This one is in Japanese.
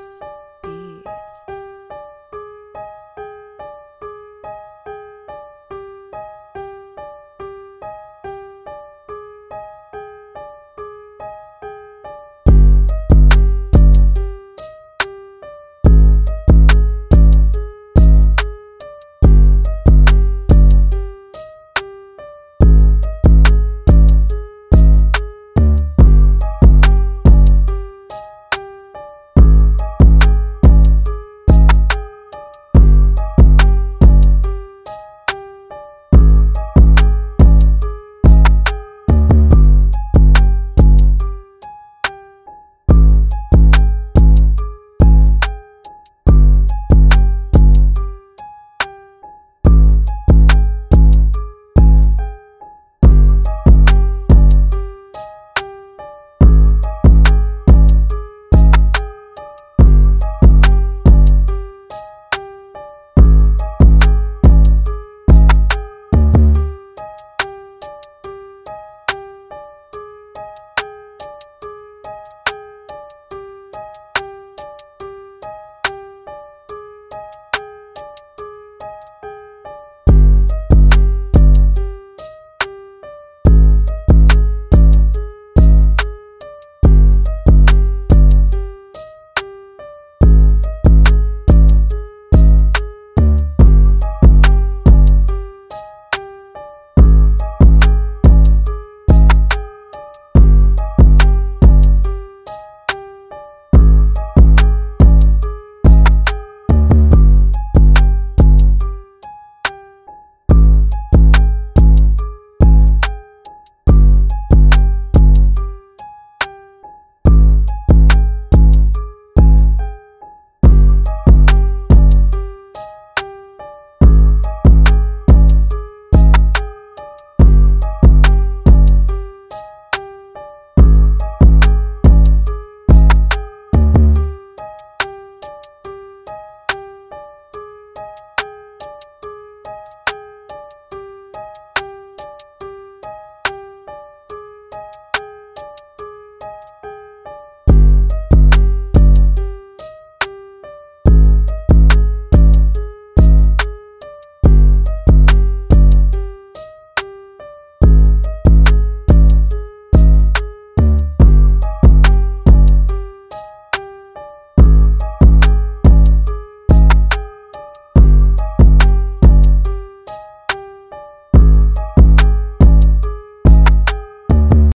です。